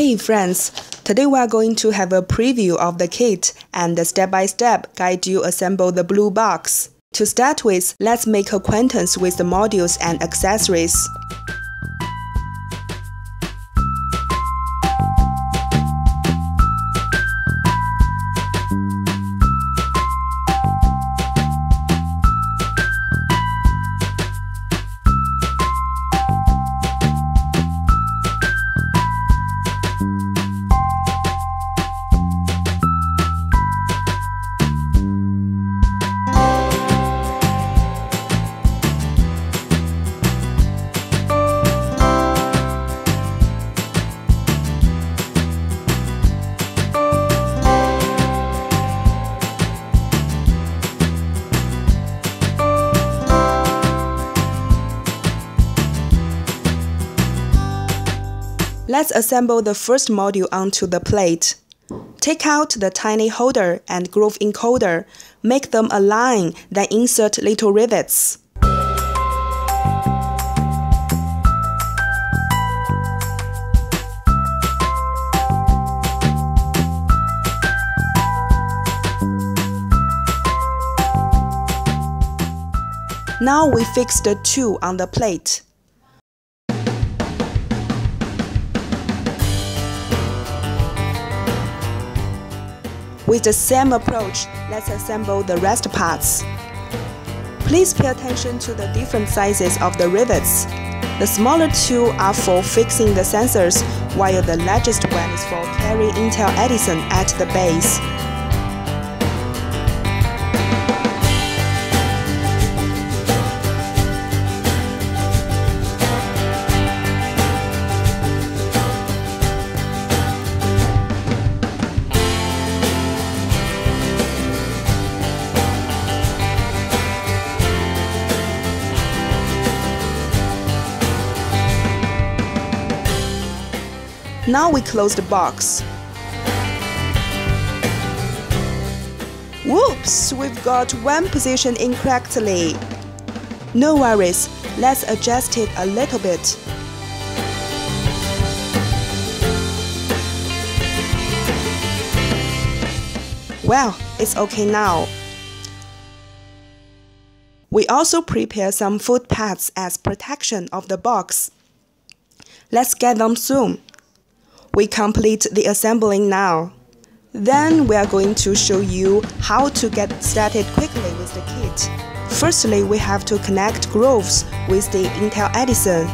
Hey friends, today we are going to have a preview of the kit and step by step guide you assemble the blue box. To start with, let's make acquaintance with the modules and accessories. Let's assemble the first module onto the plate. Take out the tiny holder and Grove encoder, make them align, then insert little rivets. Now we fix the two on the plate. With the same approach, let's assemble the rest parts. Please pay attention to the different sizes of the rivets. The smaller two are for fixing the sensors, while the largest one is for carrying Intel Edison at the base. Now we close the box. Whoops, we've got one position incorrectly. No worries, let's adjust it a little bit. Well, it's okay now. We also prepare some foot pads as protection of the box. Let's get them soon. We complete the assembling now. Then we are going to show you how to get started quickly with the kit. Firstly, we have to connect Groves with the Intel Edison.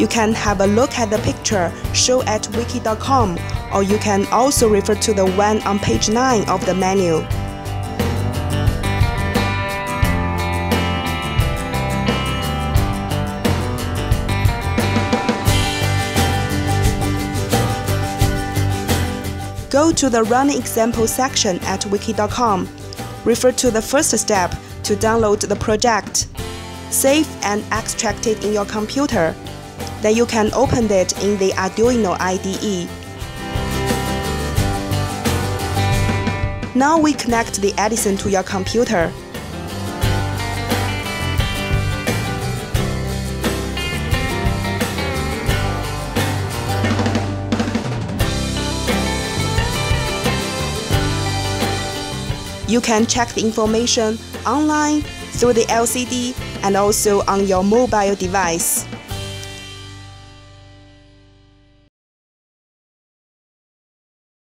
You can have a look at the picture shown at wiki.com or you can also refer to the one on page 9 of the manual. Go to the running example section at wiki.com. Refer to the first step to download the project. Save and extract it in your computer. Then you can open it in the Arduino IDE. Now we connect the Edison to your computer. You can check the information online through the LCD and also on your mobile device.